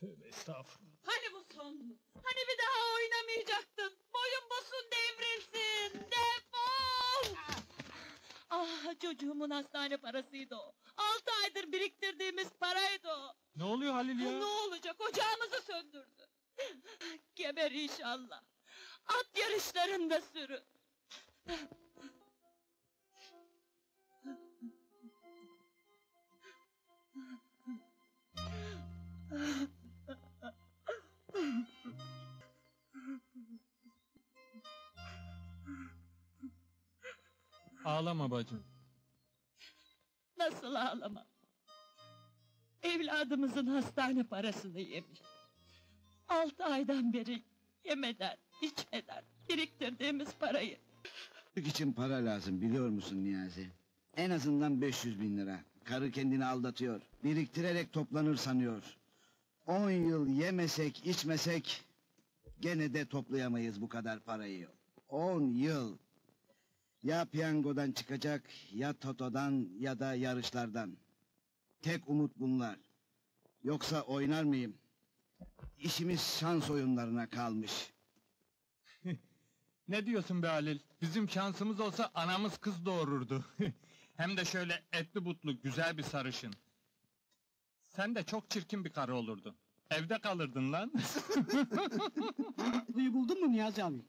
Tövbe estağfurullah. Hani bu son? Hani bir daha oynamayacaktın? Boyun bosun devrilsin. Defol! Ah çocuğumun hastane parasıydı o. Altı aydır biriktirdiğimiz paraydı o. Ne oluyor Halil ya? Ne olacak ocağımızı söndürdü. Geber inşallah. At yarışlarında sürün. Ağlama bacım. Nasıl ağlama? Evladımızın hastane parasını yemiş. Altı aydan beri yemeden, içmeden biriktirdiğimiz parayı. Çocuk için para lazım biliyor musun Niyazi? En azından 500 bin lira. Karı kendini aldatıyor. Biriktirerek toplanır sanıyor. 10 yıl yemesek içmesek gene de toplayamayız bu kadar parayı. 10 yıl. Ya piyangodan çıkacak ya totodan ya da yarışlardan. Tek umut bunlar. Yoksa oynar mıyım? İşimiz şans oyunlarına kalmış. Ne diyorsun be Halil? Bizim şansımız olsa anamız kız doğururdu. Hem de şöyle etli butlu güzel bir sarışın. Sen de çok çirkin bir karı olurdun. Evde kalırdın lan. Kuyu buldun mu Niyazi abi?